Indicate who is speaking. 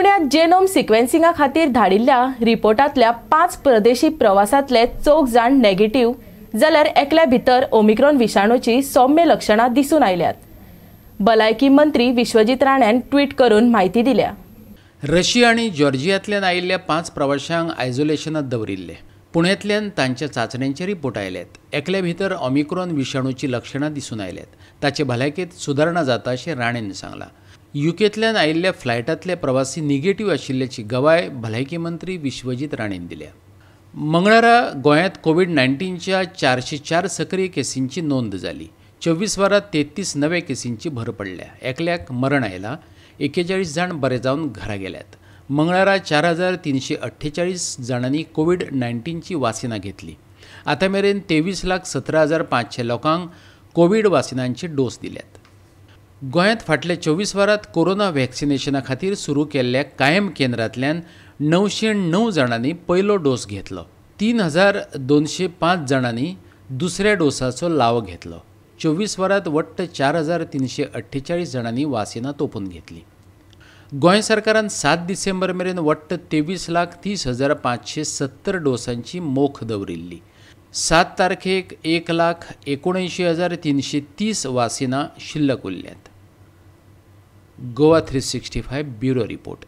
Speaker 1: पुण्यात जेनोम सिक्वेन्सिंगा खातीर धाडिल्ल्या रिपोर्टांतल्या पांच प्रदेशी प्रवासांतले चौग जाण नेगेटिव्ह जाल्यार एकल्या भितर ओमिक्रॉन विशाणूची सौम्य लक्षणां दिसून आयल्यात. भलायकी मंत्री विश्वजीत राण्यान ट्वीट करून म्हायती दिल्या.
Speaker 2: रशिया आणि जॉर्जियातल्यान आयिल्ल्या पांच प्रवाशांक आयसोलेशनात दवरिल्ले. पुण्यातल्यान तांच्या चाचण्यांचे रिपोर्ट आयल्यात. एकल्या भितर ऑमिक्रॉन विशाणूची लक्षणां दिसून आयल्यात. ताचे भलायकेत सुदारणा जाता अशें राणेन सांगलां. युकेतल्यान आयिल्ल्या फ्लायटांतले प्रवासी निगेटिव्ह आशिल्ल्याची गवाय भलायकी मंत्री विश्वजीत राणेन दिल्या मंगळारा गोंयांत कोवीड नायन्टीनच्या चारशे चार सक्रीय केसींची नोंद जाली चोवीस वरांत तेत्तीस नवे केसींची भर पडल्या. एकल्याक मरण आयलां. एकेचाळीस जाण बरे जावन घरा गेल्यात. मंगळारा चार हजार तीनशे अठ्ठेचाळीस जाणांनी कोवीड नायन्टीनची वासिनां घेतली. आतां मेरेन तेवीस लाख सतरा हजार पांचशे लोकांक कोवीड वासिनांचे डोस दिल्यात. गोंयांत फाटल्या चोवीस वरांत कोरोना व्हॅक्सिनेशना खातीर सुरू केल्ल्या कायम केंद्रांतल्यान णवशे णव जाणांनी पयलो डोस घेतलो. तीन हजार दोनशे पांच जाणांनी दुसऱ्या डोसाचो लाव घेतलो. चोवीस वरांत वट्ट चार हजार तिनशे अठ्ठेचाळीस जाणांनी वासिनां तोपून घेतली. गोंय सरकारान सात डिसेंबर मेरेन वट्ट तेवीस लाख तीस हजार पांचशे सत्तर डोसांची मोख दवरिल्ली. सात तारखेक एक लाख एकोणऐंशी हजार तिनशे तीस वासिनां शिल्लक उरल्यात. Goa three sixty five bureau report.